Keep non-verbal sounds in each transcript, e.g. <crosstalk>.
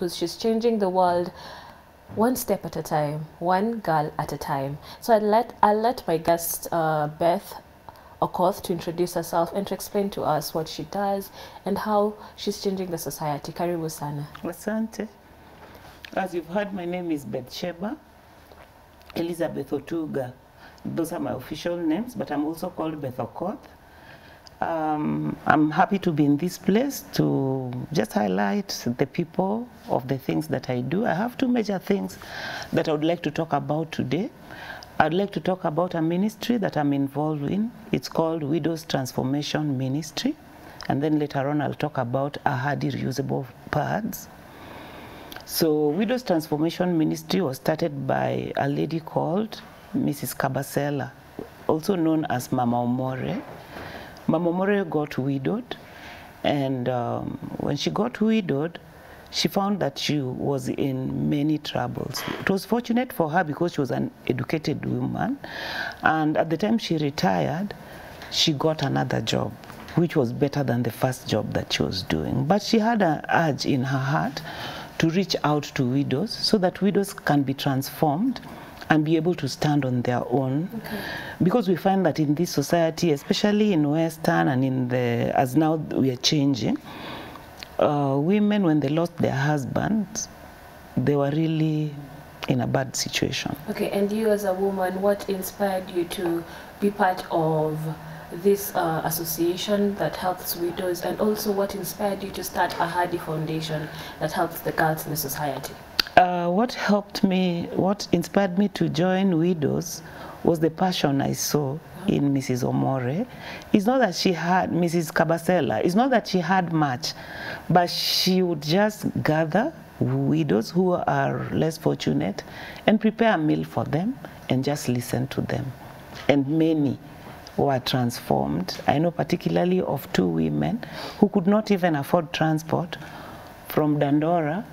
because she's changing the world one step at a time, one girl at a time. So I'll let, I'll let my guest, uh, Beth Okoth, to introduce herself and to explain to us what she does and how she's changing the society. Karibu sana. Asante. As you've heard, my name is Bethsheba, Elizabeth Otuga. Those are my official names, but I'm also called Beth Okoth. Um, I'm happy to be in this place to just highlight the people of the things that I do. I have two major things that I would like to talk about today. I'd like to talk about a ministry that I'm involved in. It's called Widows Transformation Ministry. And then later on, I'll talk about Ahadi reusable pads. So Widows Transformation Ministry was started by a lady called Mrs. Kabasela, also known as Mama Omore. Mama Omore got widowed, and um, when she got widowed, she found that she was in many troubles. It was fortunate for her because she was an educated woman, and at the time she retired, she got another job, which was better than the first job that she was doing. But she had an urge in her heart to reach out to widows so that widows can be transformed and be able to stand on their own. Because we find that in this society, especially in Western and in the, as now we are changing, uh, women, when they lost their husbands, they were really in a bad situation. Okay, and you as a woman, what inspired you to be part of this uh, association that helps widows and also what inspired you to start Ahadi Foundation that helps the girls in the society? Uh, what helped me, what inspired me to join Widows was the passion I saw in Mrs. Omore. It's not that she had, Mrs. Kabasela, it's not that she had much, but she would just gather widows who are less fortunate and prepare a meal for them and just listen to them. And many were transformed. I know particularly of two women who could not even afford transport from Dandora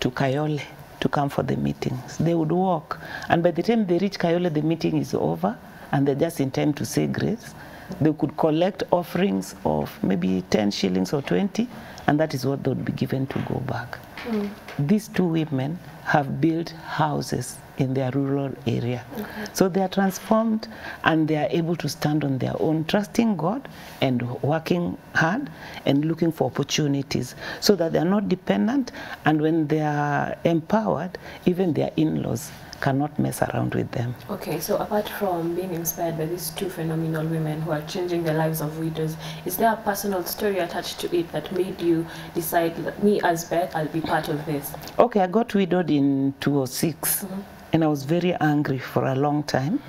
to Kayole to come for the meetings. They would walk, and by the time they reach Kayole, the meeting is over, and they're just in time to say grace. They could collect offerings of maybe 10 shillings or 20, and that is what they would be given to go back. Mm. These two women have built houses in their rural area. So they are transformed and they are able to stand on their own, trusting God and working hard and looking for opportunities so that they are not dependent. And when they are empowered, even their in laws cannot mess around with them. Okay, so apart from being inspired by these two phenomenal women who are changing the lives of widows, is there a personal story attached to it that made you decide that me as Beth, I'll be part of this? Okay, I got widowed in 2006 mm-hmm. And I was very angry for a long time.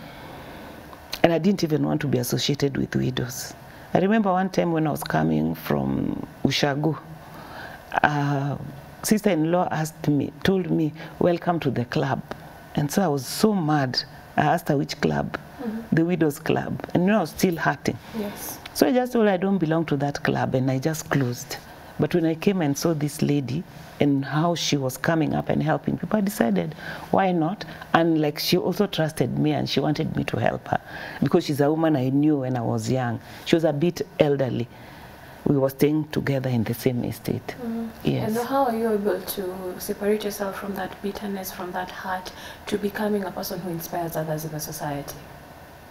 And I didn't even want to be associated with widows. I remember one time when I was coming from Ushagu, uh, sister-in-law asked me, told me, welcome to the club. And so I was so mad. I asked her which club, the widows club. And you know, I was still hurting. Yes. So I just told her I don't belong to that club and I just closed. But when I came and saw this lady and how she was coming up and helping people, I decided, why not? And like she also trusted me and she wanted me to help her because she's a woman I knew when I was young. She was a bit elderly. We were staying together in the same estate. Mm. Yes. And how are you able to separate yourself from that bitterness, from that hurt, to becoming a person who inspires others in the society?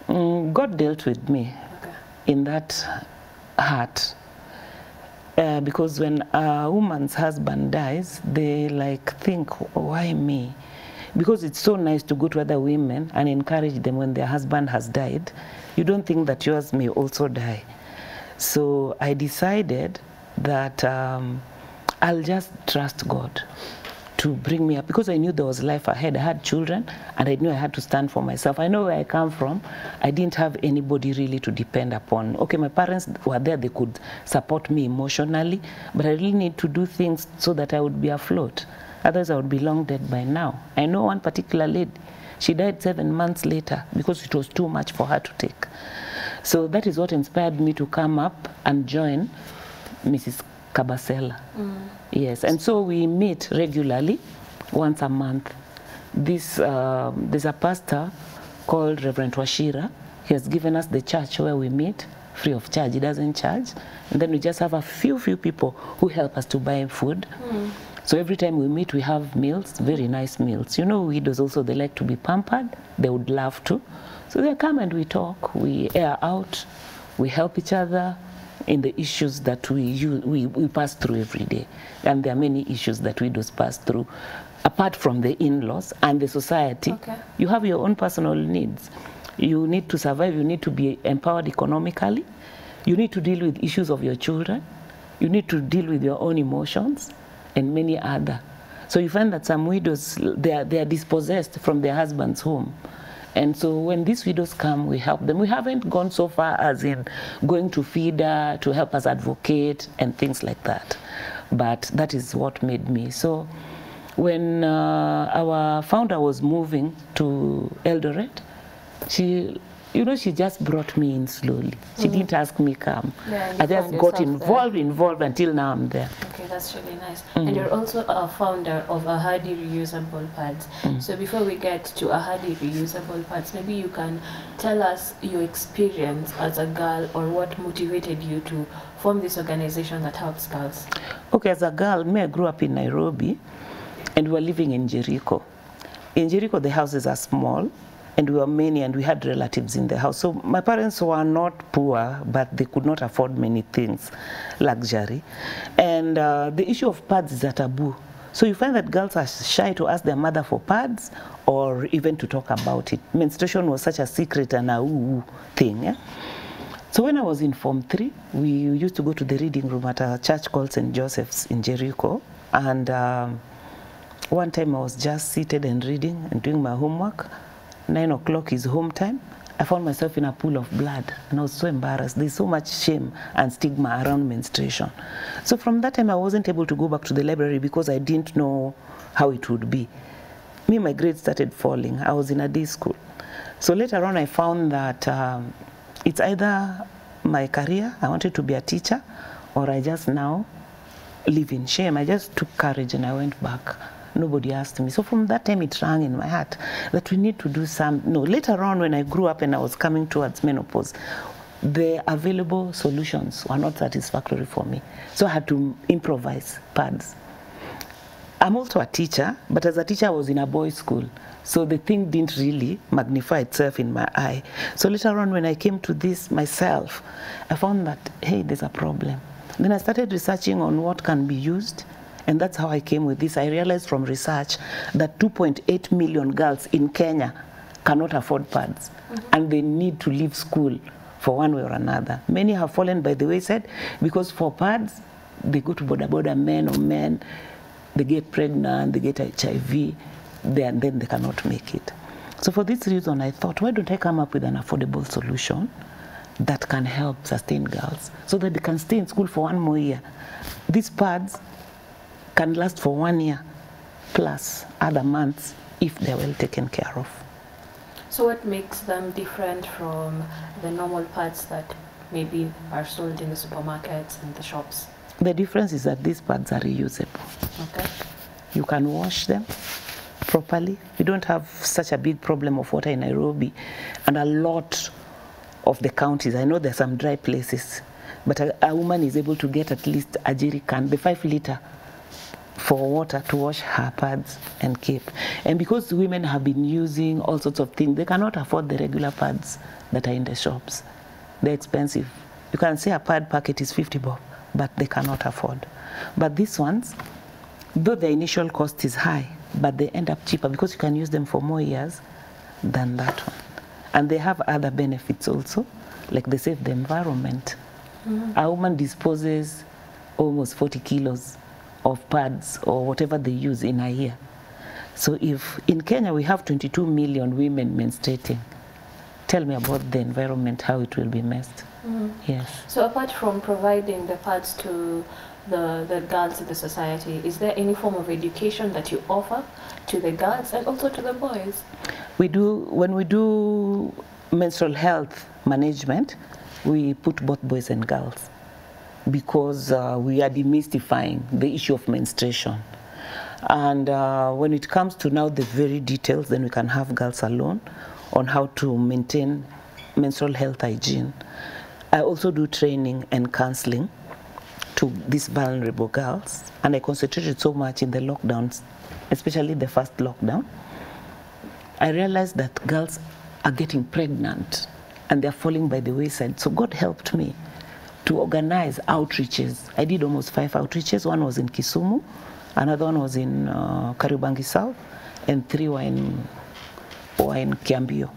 Mm, God dealt with me Okay. in that heart. Uh, because when a woman's husband dies, they like think, why me? Because it's so nice to go to other women and encourage them when their husband has died. You don't think that yours may also die. So I decided that um, I'll just trust God to bring me up because I knew there was life ahead. I had children and I knew I had to stand for myself. I know where I come from. I didn't have anybody really to depend upon. Okay, my parents were there, they could support me emotionally, but I really need to do things so that I would be afloat. Otherwise, I would be long dead by now. I know one particular lady, she died seven months later because it was too much for her to take. So that is what inspired me to come up and join Mrs. Kabasela. Yes, and so we meet regularly, once a month. This uh, there's a pastor called Reverend Washira. He has given us the church where we meet free of charge. He doesn't charge, and then we just have a few few people who help us to buy food. Mm. So every time we meet, we have meals, very nice meals. You know, widows also, they like to be pampered. They would love to. So they come and we talk, we air out, we help each other in the issues that we, use, we, we pass through every day. And there are many issues that widows pass through. Apart from the in-laws and the society, Okay. you have your own personal needs. You need to survive, you need to be empowered economically, you need to deal with issues of your children, you need to deal with your own emotions, and many other. So you find that some widows, they are, they are dispossessed from their husband's home. And so when these widows come, we help them. We haven't gone so far as in going to FIDA to help us advocate and things like that. But that is what made me. So when uh, our founder was moving to Eldoret, she, you know, she just brought me in slowly. She didn't ask me come. Yeah, I just got yourself there. involved, involved until now I'm there. Okay, that's really nice. Mm. And you're also a founder of Ahadi reusable pads. Mm. So before we get to Ahadi reusable pads, maybe you can tell us your experience as a girl or what motivated you to form this organization that helps girls. Okay, as a girl, me, I grew up in Nairobi and we were living in Jericho. In Jericho, the houses are small and we were many and we had relatives in the house. So my parents were not poor, but they could not afford many things, luxury. And uh, the issue of pads is a taboo. So you find that girls are shy to ask their mother for pads or even to talk about it. Menstruation was such a secret and a ooh thing. Yeah? So when I was in Form 3, we used to go to the reading room at a church called St. Joseph's in Jericho. And um, one time I was just seated and reading and doing my homework. Nine o'clock is home time. I found myself in a pool of blood and I was so embarrassed. There's so much shame and stigma around menstruation. So from that time, I wasn't able to go back to the library because I didn't know how it would be. Me, my grades started falling. I was in a day school. So later on, I found that um, it's either my career, I wanted to be a teacher, or I just now live in shame. I just took courage and I went back. Nobody asked me. So from that time, it rang in my heart that we need to do some. No, later on, when I grew up and I was coming towards menopause, the available solutions were not satisfactory for me. So I had to improvise pads. I'm also a teacher, but as a teacher, I was in a boys' school. So the thing didn't really magnify itself in my eye. So later on, when I came to this myself, I found that, hey, there's a problem. Then I started researching on what can be used, and that's how I came with this. I realized from research that 2.8 million girls in Kenya cannot afford pads, and they need to leave school for one way or another. Many have fallen by the wayside because for pads, they go to border border men or men, they get pregnant, they get HIV, they, and then they cannot make it. So for this reason, I thought, why don't I come up with an affordable solution that can help sustain girls so that they can stay in school for one more year. These pads can last for one year plus other months if they're well taken care of. So what makes them different from the normal pads that maybe are sold in the supermarkets and the shops? The difference is that these pads are reusable. Okay. You can wash them properly. We don't have such a big problem of water in Nairobi and a lot of the counties. I know there's some dry places, but a, a woman is able to get at least a jerry can, the five liter for water to wash her pads and keep. And because women have been using all sorts of things, they cannot afford the regular pads that are in the shops. They're expensive. You can say a pad packet is 50 bob, but they cannot afford. But these ones, though the initial cost is high, but they end up cheaper because you can use them for more years than that one. And they have other benefits also, like they save the environment. Mm. A woman disposes almost 40 kilos of pads or whatever they use in a year. So if in Kenya we have 22 million women menstruating, tell me about the environment, how it will be messed. Mm-hmm. Yes. So apart from providing the pads to the, the girls in the society, is there any form of education that you offer to the girls and also to the boys? We do, when we do menstrual health management, we put both boys and girls because uh, we are demystifying the issue of menstruation. And uh, when it comes to now the very details, then we can have girls alone on how to maintain menstrual health hygiene. I also do training and counseling to these vulnerable girls, and I concentrated so much in the lockdowns, especially the first lockdown. I realized that girls are getting pregnant and they're falling by the wayside. So God helped me to organize outreaches. I did almost five outreaches. One was in Kisumu, another one was in uh, Karibangi South, and three were in, were in Kiambio.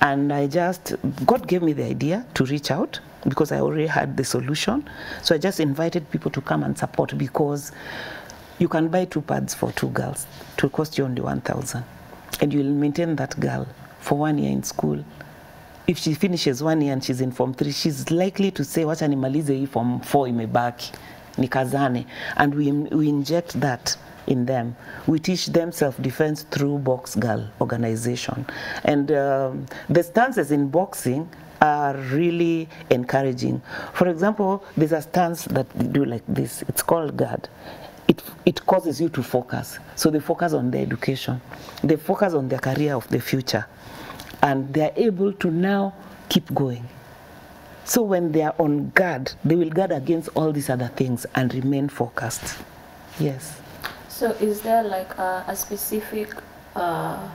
And I just, God gave me the idea to reach out because I already had the solution. So I just invited people to come and support because you can buy two pads for two girls. Will cost you only 1,000. And you'll maintain that girl for one year in school. If she finishes one year and she's in form three, she's likely to say, wacha nimalize hii form four imebaki, nikazane. And we, we inject that in them. We teach them self-defense through Box Girl organization. And um, the stances in boxing are really encouraging. For example, there's a stance that we do like this. It's called guard. It, it causes you to focus. So they focus on their education. They focus on their career of the future. And they're able to now keep going. So when they are on guard, they will guard against all these other things and remain focused. Yes. So is there like a, a specific, uh,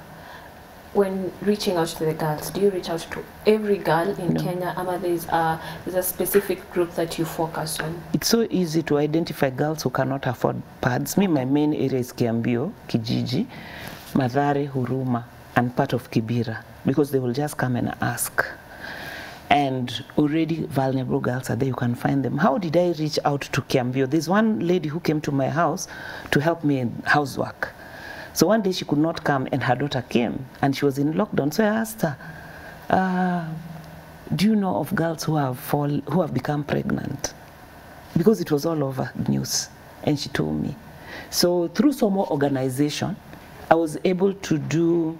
when reaching out to the girls, do you reach out to every girl in No. Kenya? Ama there's a, there's a specific group that you focus on? It's so easy to identify girls who cannot afford pads. Me, my main area is Kiambiu, Kijiji, Mathare, Huruma, and part of Kibera, because they will just come and ask. And already vulnerable girls are there, you can find them. How did I reach out to Kiambiu? There's one lady who came to my house to help me in housework. So one day she could not come, and her daughter came, and she was in lockdown. So I asked her, uh, "Do you know of girls who have fall, who have become pregnant?" because it was all over news and she told me so through some more organization i was able to do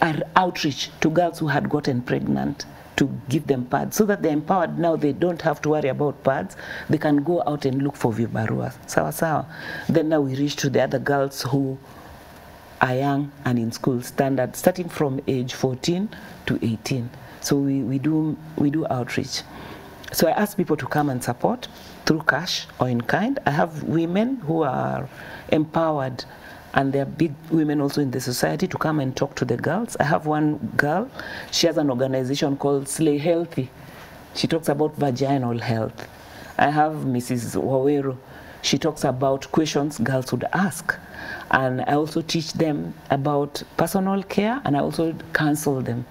an outreach to girls who had gotten pregnant to give them pads. So that they're empowered now they don't have to worry about pads. They can go out and look for vibarua sawa sawa. Then now we reach to the other girls who are young and in school standard starting from age 14 to 18 so we, we do we do outreach. So I ask people to come and support through cash or in kind. I have women who are empowered and there are big women also in the society to come and talk to the girls. I have one girl, she has an organization called Slay Healthy. She talks about vaginal health. I have Mrs. Wawero. She talks about questions girls would ask. And I also teach them about personal care and I also counsel them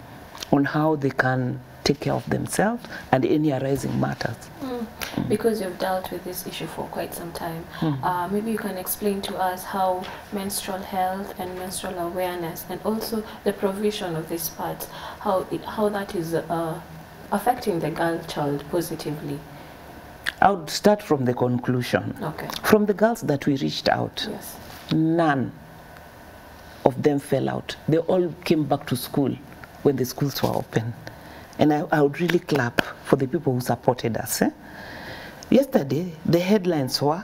on how they can take care of themselves and any arising matters. Because you've dealt with this issue for quite some time, uh, maybe you can explain to us how menstrual health and menstrual awareness, and also the provision of these pads, how it, how that is uh, affecting the girl child positively. I would start from the conclusion. Okay. From the girls that we reached out, Yes. none of them fell out. They all came back to school when the schools were open. And I, I would really clap for the people who supported us. eh. Yesterday, the headlines were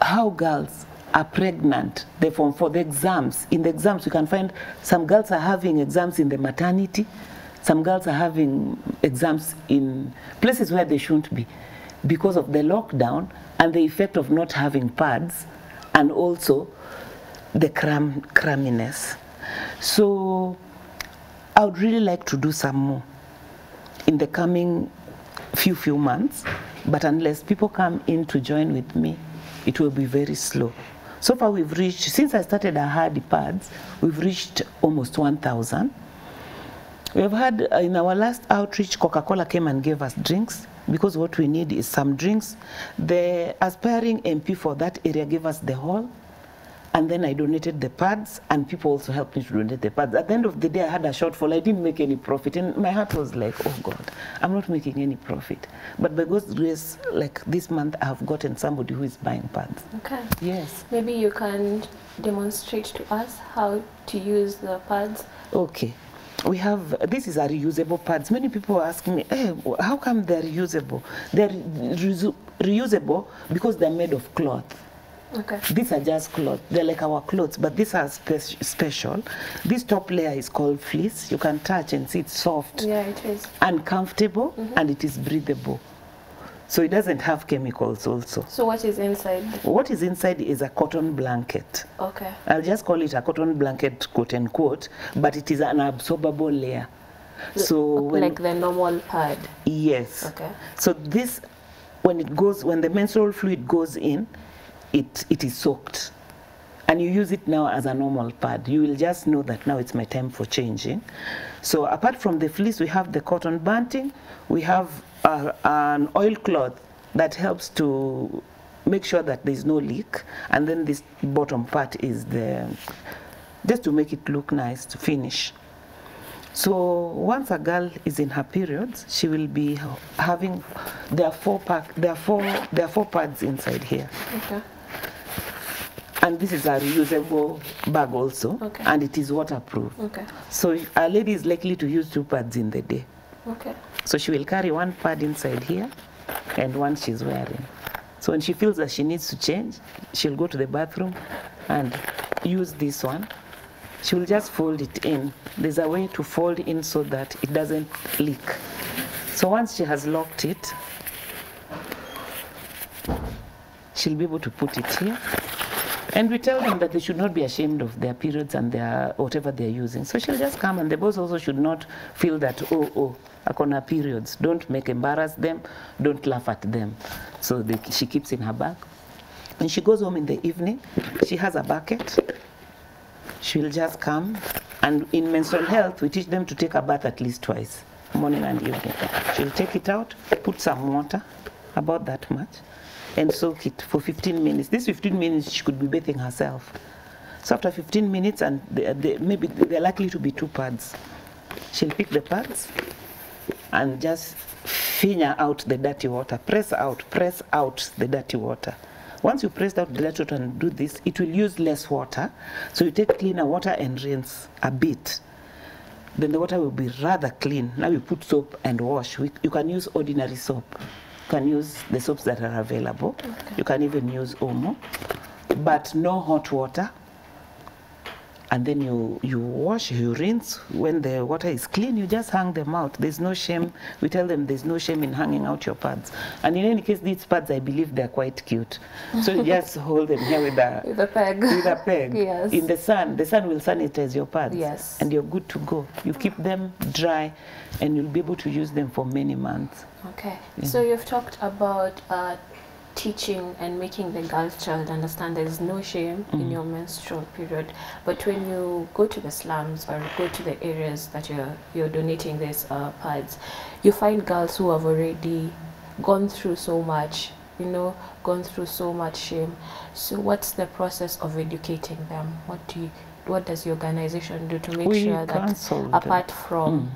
how girls are pregnant, they form for the exams. In the exams, you can find some girls are having exams in the maternity, some girls are having exams in places where they shouldn't be because of the lockdown and the effect of not having pads and also the cram, cramminess. So I would really like to do some more in the coming few few months but unless people come in to join with me it will be very slow. So far we've reached since i started hardy pads. We've reached almost 1000 we've had uh, in our last outreach coca-cola came and gave us drinks because what we need is some drinks. The aspiring mp for that area gave us the hall and then I donated the pads, and people also helped me to donate the pads. At the end of the day, I had a shortfall. I didn't make any profit, and my heart was like, "Oh God, I'm not making any profit." But by God's grace, like this month, I have gotten somebody who is buying pads. Okay. Yes. Maybe you can demonstrate to us how to use the pads. Okay. We have this is a reusable pads. Many people ask me, hey, how come they're reusable? They're reusa- reusable because they're made of cloth. Okay. These are just clothes. They're like our clothes, but these are spe- special. This top layer is called fleece. You can touch and see it's soft Yeah, it is. and comfortable, mm-hmm. and it is breathable. So it doesn't have chemicals also. So what is inside? What is inside is a cotton blanket. Okay. I'll just call it a cotton blanket, quote unquote, but it is an absorbable layer. So like the normal pad. yes. Okay. So this, when it goes, when the menstrual fluid goes in, it it is soaked, and you use it now as a normal pad. You will just know that now it's my time for changing. So apart from the fleece, we have the cotton bunting. We have uh, an oilcloth that helps to make sure that there is no leak, and then this bottom part is the just to make it look nice to finish. So once a girl is in her periods, she will be having there are four pack there are four there are four pads inside here. Okay. And this is a reusable bag also Okay. and it is waterproof. Okay. So a lady is likely to use two pads in the day. Okay. So she will carry one pad inside here and one she's wearing. So when she feels that she needs to change, she'll go to the bathroom and use this one. She will just fold it in. There's a way to fold in so that it doesn't leak. So once she has locked it, she'll be able to put it here. And we tell them that they should not be ashamed of their periods and their whatever they're using. So she'll just come and the boys also should not feel that, oh, oh, akona periods. Don't make embarrass them. Don't laugh at them. So they, she keeps in her bag. When she goes home in the evening, she has a bucket. She'll just come. And in menstrual health, we teach them to take a bath at least twice, morning and evening. She'll take it out, put some water, about that much, and soak it for 15 minutes. This 15 minutes, she could be bathing herself. So after 15 minutes, and they, they, maybe they're likely to be two pads. She'll pick the pads and just finger out the dirty water. Press out, press out the dirty water. Once you press out the dirty water and do this, it will use less water. So you take cleaner water and rinse a bit. Then the water will be rather clean. Now you put soap and wash. You can use ordinary soap. Can use the soaps that are available. You can even use Omo. But no hot water and then you you wash you rinse when the water is clean you just hang them out there's no shame we tell them there's no shame in hanging out your pads and in any case these pads i believe they're quite cute so you <laughs> just hold them here with a With a peg. with a peg <laughs> Yes. in the sun the sun will sanitize your pads Yes. and you're good to go you keep them dry and you'll be able to use them for many months Okay. Yeah. So you've talked about uh, teaching and making the girl child understand there is no shame in your menstrual period. But when you go to the slums or go to the areas that you're you're donating these uh, pads, you find girls who have already gone through so much, you know, gone through so much shame. So what's the process of educating them? What do you, what does your organization do to make We sure that them. apart from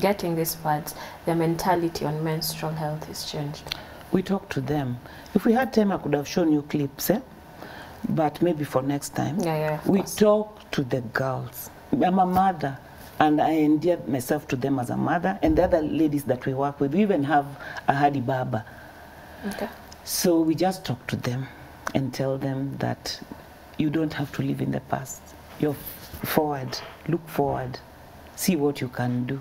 getting these pads, the mentality on menstrual health is changed. We talk to them. If we had time, I could have shown you clips, eh? but maybe for next time. Yeah, yeah, we course. talk to the girls. I'm a mother, and I endear myself to them as a mother, and the other ladies that we work with. We even have Ahadi Baba. Okay. So we just talk to them and tell them that you don't have to live in the past. You're forward, look forward, see what you can do.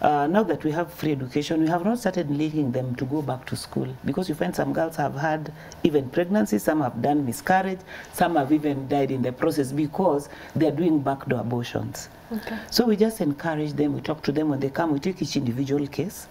Uh, now that we have free education, we have not started linking them to go back to school because you find some girls have had even pregnancy, some have done miscarriage, some have even died in the process because they're doing backdoor abortions. Okay. So we just encourage them, we talk to them when they come, we take each individual case,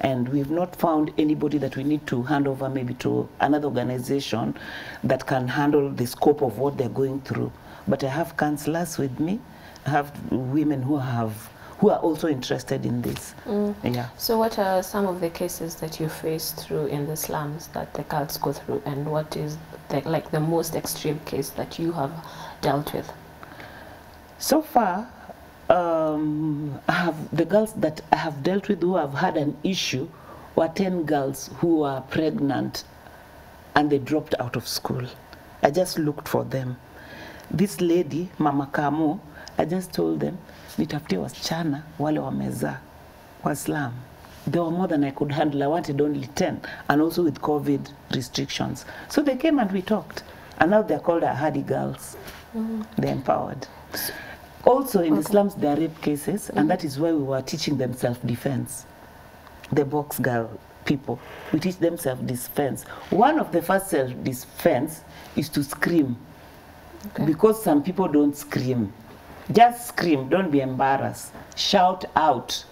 and we've not found anybody that we need to hand over maybe to another organization that can handle the scope of what they're going through. But I have counselors with me, I have women who have who are also interested in this. Yeah. So what are some of the cases that you face through in the slums that the girls go through and what is the, like the most extreme case that you have dealt with? So far, um, I have the girls that I have dealt with who have had an issue were 10 girls who were pregnant and they dropped out of school. I just looked for them. This lady, Mama Kamu, I just told them, nitafutie wasichana wale wamezaa wa slum. There were more than I could handle. I wanted only 10 and also with COVID restrictions. So they came and we talked. And now they're called Ahadi girls. Mm. They're empowered. Also in the slums there are rape cases and mm. that is why we were teaching them self-defense. The box girl people. We teach them self-defense. One of the first self-defense is to scream Okay. because some people don't scream. Just scream, don't be embarrassed. Shout out.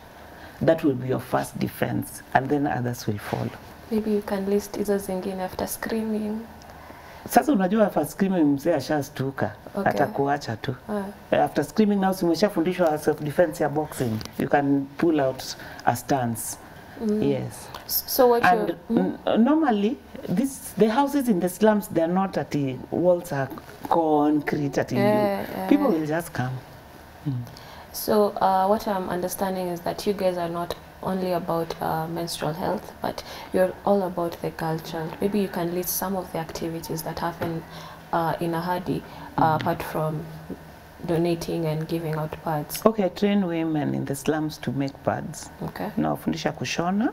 That will be your first defense, and then others will follow. Maybe you can list hizo zingine after screaming. Sasa unajua after screaming mzee ashastuka Okay. atakuacha tu. Ah, After screaming now simeshafundishwa self defense ya boxing. You can pull out a stance. Yes. so what And you n- normally, this the houses in the slums they're not at the walls are concrete at the you. yeah. people will just come. So uh, what I'm understanding is that you guys are not only about uh, menstrual health, but you're all about the girl child. Maybe you can list some of the activities that happen uh, in Ahadi, uh, apart from donating and giving out pads. Okay, I train women in the slums to make pads. Okay. nawafundisha kushona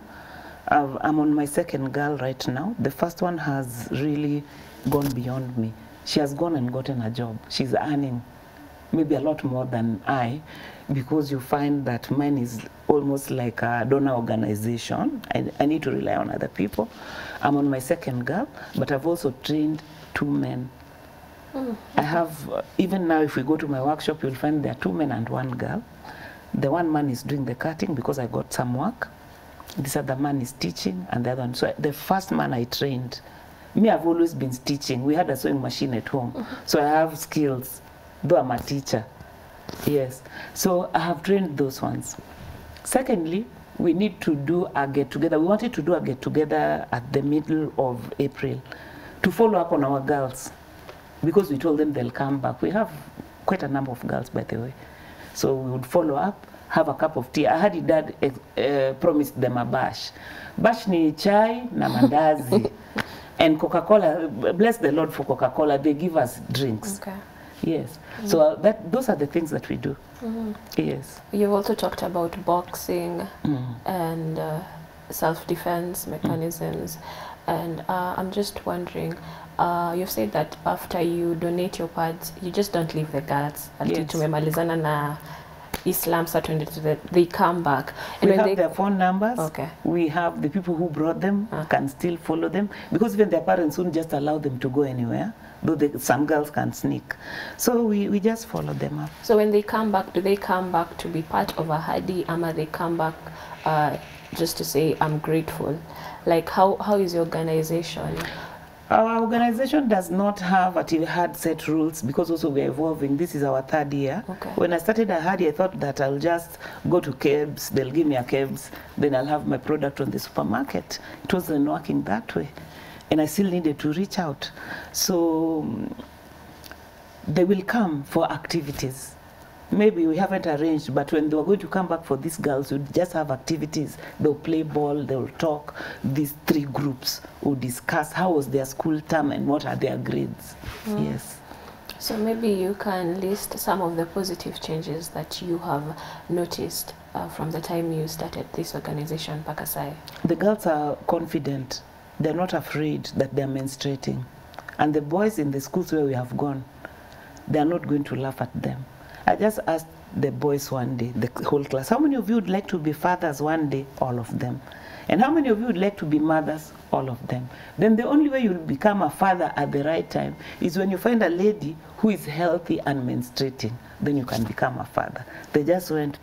I've, I'm on my second girl right now. The first one has really gone beyond me. She has gone and gotten a job. She's earning maybe a lot more than I because you find that mine is almost like a donor organization. I, I need to rely on other people. I'm on my second girl, but I've also trained two men. I have, uh, even now, if we go to my workshop, you'll find there are two men and one girl. The one man is doing the cutting because I got some work. This other man is teaching, and the other one. So the first man I trained, me, I've always been teaching. We had a sewing machine at home, so I have skills, though I'm a teacher. Yes. So I have trained those ones. Secondly, we need to do a get together. We wanted to do a get together at the middle of April to follow up on our girls because we told them they'll come back. We have quite a number of girls, by the way. So we would follow up, have a cup of tea. I had dad uh, promised them a bash. Bash ni chai na mandazi. <laughs> and Coca-Cola, bless the Lord for Coca-Cola, they give us drinks. Okay. Yes. So uh, that those are the things that we do. Yes. You've also talked about boxing and uh, self-defense mechanisms, and uh, I'm just wondering. Uh, you've said that after you donate your pads, you just don't leave the girls until Yes. tumemalizana na Islam tuende to the, they come back. we when have they, their phone numbers. Okay. We have the people who brought them Ah. can still follow them because even their parents won't just allow them to go anywhere. Though they, some girls can sneak, so we, we just follow them up. so when they come back, do they come back to be part of Ahadi, ama they come back uh, just to say I'm grateful? Like how, how is your organization? Our organization does not have a hard set rules because also we're evolving. This is our third year. Okay. When I started a Ahadi, I thought that I'll just go to KEBS, they'll give me a KEBS, then I'll have my product on the supermarket. It wasn't working that way. And I still needed to reach out. So mm, they will come for activities. Maybe we haven't arranged, but when they were going to come back for these girls, we'd just have activities. They'll play ball, they'll talk. These three groups will discuss how was their school term and what are their grades. Mm. Yes. So maybe you can list some of the positive changes that you have noticed uh, from the time you started this organization, Pakasai. The girls are confident. They're not afraid that they're menstruating. And the boys in the schools where we have gone, they're not going to laugh at them. I just asked the boys one day, the whole class, how many of you would like to be fathers one day? All of them. And how many of you would like to be mothers? All of them. Then the only way you'll become a father at the right time is when you find a lady who is healthy and menstruating. Then you can become a father. They just went,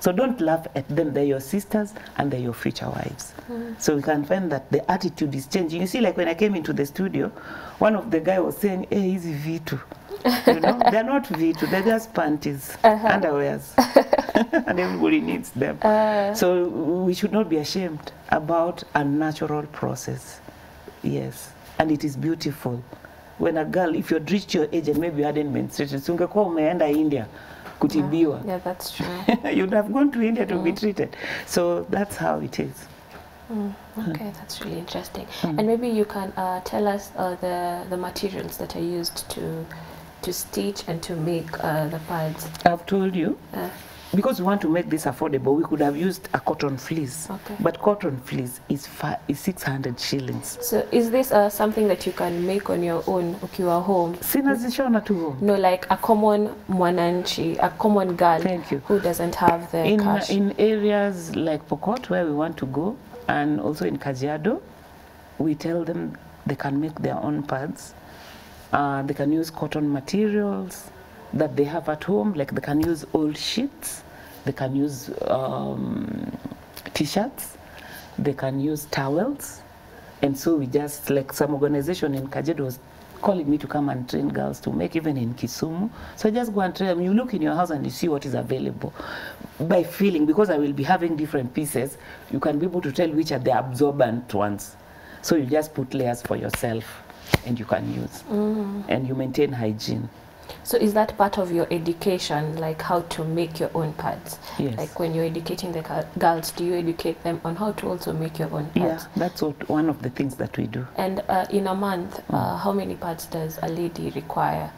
so don't laugh at them. They're your sisters and they're your future wives. So we can find that the attitude is changing. You see, like when I came into the studio, one of the guy was saying, hey, easy V2. you know, they're not V2, they're just panties, underwears. <laughs> <laughs> and everybody needs them. so we should not be ashamed about a natural process. Yes. And it is beautiful. When a girl, if you'd reached your age and maybe you hadn't menstruated, so ungekuwa umeenda India kutibiwa. Yeah, that's true. <laughs> You'd have gone to India to be treated. So that's how it is. Mm, okay, that's really interesting. And maybe you can uh, tell us uh, the the materials that are used to to stitch and to make uh, the pads. I've told you, Uh, because we want to make this affordable, we could have used a cotton fleece. Okay. But cotton fleece is, far, is 600 shillings. so is this uh, something that you can make on your own ukiwa home? Sinazishona tu home. No, like a common mwananchi, a common girl Thank you. who doesn't have the In, cash. in areas like Pokot, where we want to go, And also in Kajiado, we tell them they can make their own pads. Uh, they can use cotton materials that they have at home, like they can use old sheets, they can use um, t-shirts, they can use towels. And so we just, like some organization in Kajedo was calling me to come and train girls to make even in Kisumu. So I just go and train them. You look in your house and you see what is available. By feeling, because I will be having different pieces, you can be able to tell which are the absorbent ones. So you just put layers for yourself and you can use. Mm. And you maintain hygiene. So is that part of your education, like how to make your own pads? Yes. Like when you're educating the girls, do you educate them on how to also make your own pads? Yeah, that's what, one of the things that we do. And uh, in a month, uh, how many pads does a lady require?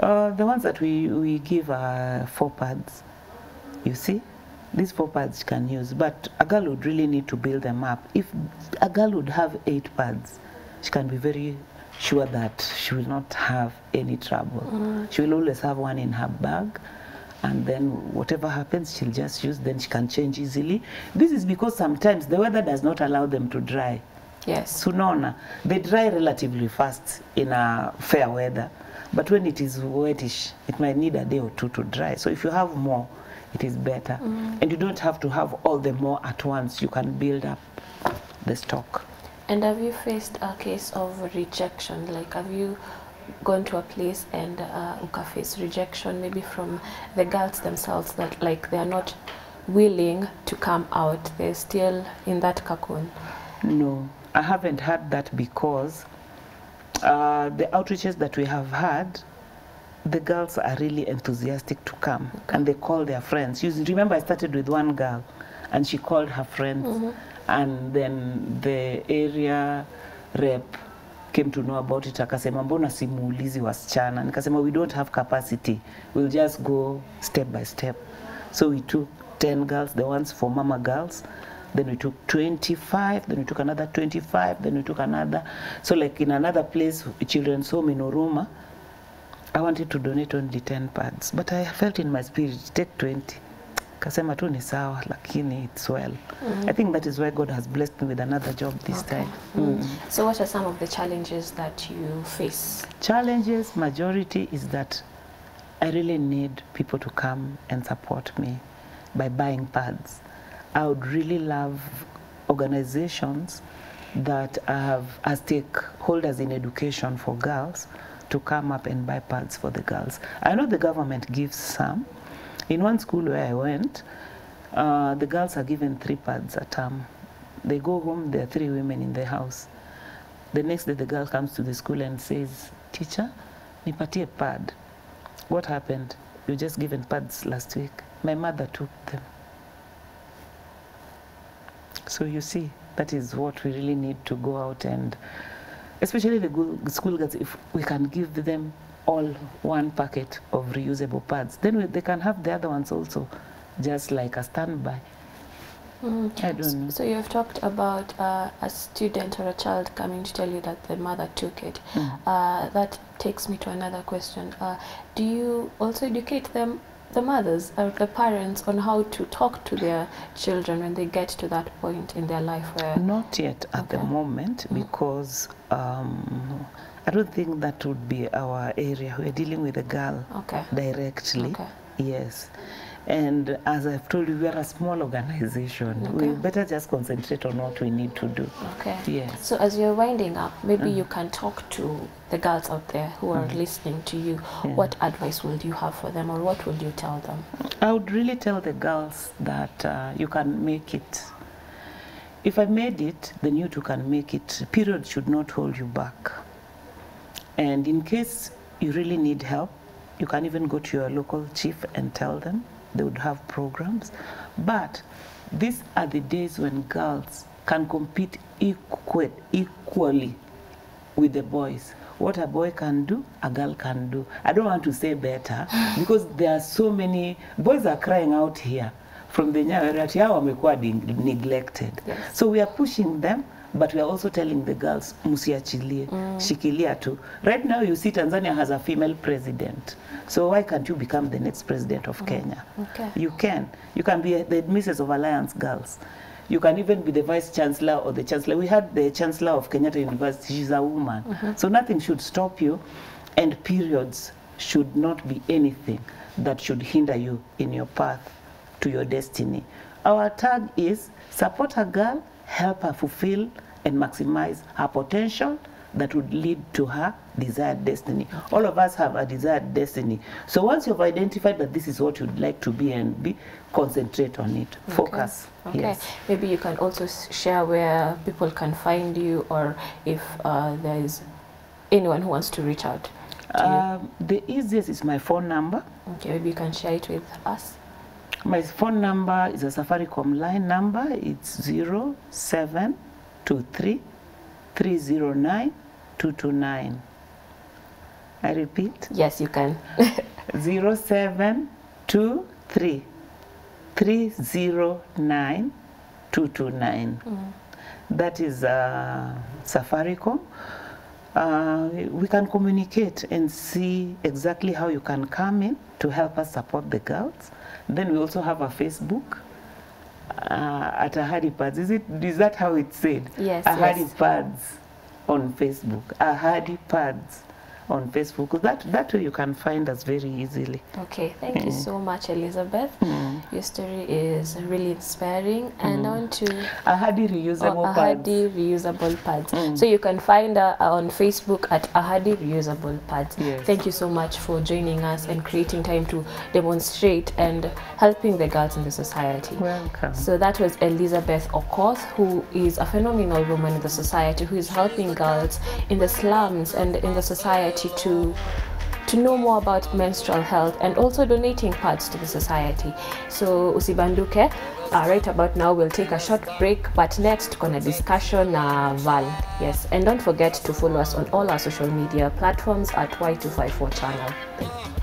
Uh, the ones that we, we give are four pads. You see? These four pads she can use, but a girl would really need to build them up. If a girl would have eight pads, she can be very sure that she will not have any trouble. Mm. She will always have one in her bag, and then whatever happens, she'll just use, then she can change easily. This is because sometimes the weather does not allow them to dry. Yes. Sunona, they dry relatively fast in a fair weather, but when it is wetish, it might need a day or two to dry. So if you have more, it is better. Mm. And you don't have to have all the more at once. You can build up the stock. And have you faced a case of rejection? Like, have you gone to a place and uh, face rejection, maybe from the girls themselves, that like they are not willing to come out? They're still in that cocoon. No, I haven't had that because uh, the outreaches that we have had, the girls are really enthusiastic to come okay. and they call their friends. You remember, I started with one girl and she called her friends, and then the area rep came to know about it akasema mbona simuulizi wasichana? Nikasema we don't have capacity. We'll just go step by step. So we took 10 girls the ones for mama girls. Then we took 25 then we took another 25 then we took another. So like in another place children's home in Oruma I wanted to donate only 10 pads but I felt in my spirit take 20 kasema tu ni sawa lakini it's well Mm. I think that is why God has blessed me with another job this okay. time Mm. So, what are some of the challenges that you face? challenges majority is that I really need people to come and support me by buying pads. I would really love organizations that have as stakeholders in education for girls to come up and buy pads for the girls. I know the government gives some. In one school where I went, uh, the girls are given three pads a term. They go home, there are three women in the house. The next day, the girl comes to the school and says, Teacher, nipatie pad. What happened? You just given pads last week. My mother took them. So you see, that is what we really need to go out and, especially the school girls, if we can give them all one packet of reusable pads, then we, they can have the other ones also, just like a standby. I don't know. So, you have talked about uh, a student or a child coming to tell you that the mother took it. Uh, that takes me to another question. Uh, do you also educate them, the mothers or the parents, on how to talk to their children when they get to that point in their life where Not yet at the moment because um, I don't think that would be our area. We're dealing with a girl Okay. directly. Okay. Yes. And as I've told you, we are a small organization. We better just concentrate on what we need to do. Okay. Yes. So as you're winding up, maybe you can talk to the girls out there who are listening to you. Yeah. What advice would you have for them, or what would you tell them? I would really tell the girls that uh, you can make it. If I made it, then you too can make it. Period should not hold you back. And in case you really need help, you can even go to your local chief and tell them. They would have programs. But these are the days when girls can compete equa- equally with the boys. What a boy can do, a girl can do. I don't want to say better <laughs> because there are so many boys are crying out here from the ati hao wamekuwa neglected. Yes. So we are pushing them but we are also telling the girls msiachilie, shikilia tu. Right now you see Tanzania has a female president. So why can't you become the next president of mm. Kenya? Okay. You can. You can be the Mrs. of Alliance Girls. You can even be the vice chancellor or the chancellor. We had the chancellor of Kenyatta University. She's a woman. mm -hmm. So nothing should stop you, and periods should not be anything that should hinder you in your path to your destiny. Our tag is support a girl, help her fulfill and maximize her potential that would lead to her desired destiny. All of us have a desired destiny. So once you've identified that this is what you'd like to be and be, concentrate on it. Focus. Okay. Yes. Maybe you can also share where people can find you or if uh, there is anyone who wants to reach out to Um, the easiest is my phone number. Okay, maybe you can share it with us. My phone number is a Safaricom line number. It's 0723 309 229. I repeat Yes, you can. <laughs> 0723 309 229. That is uh, Safaricom. Uh, we can communicate and see exactly how you can come in to help us support the girls. Then we also have a Facebook uh, at Ahadi Pads. Is it? Is that how it's said? Yes, Ahadi yes. Pads on Facebook. Ahadi Pads on Facebook. That that way you can find us very easily. Okay, thank you mm. so much, Elizabeth. Mm. Your story is really inspiring, and mm. I want to Ahadi oh, reusable pads. Ahadi reusable pads. So you can find her on Facebook at Ahadi reusable pads. Yes. Thank you so much for joining us and creating time to demonstrate and helping the girls in the society. Welcome. So that was Elizabeth Okoth, who is a phenomenal woman in the society who is helping girls in the slums and in the society to to know more about menstrual health and also donating parts to the society. So usibanduke. Uh, right about now we'll take a short break but next gonna discussion uh, val yes and don't forget to follow us on all our social media platforms at y254 channel.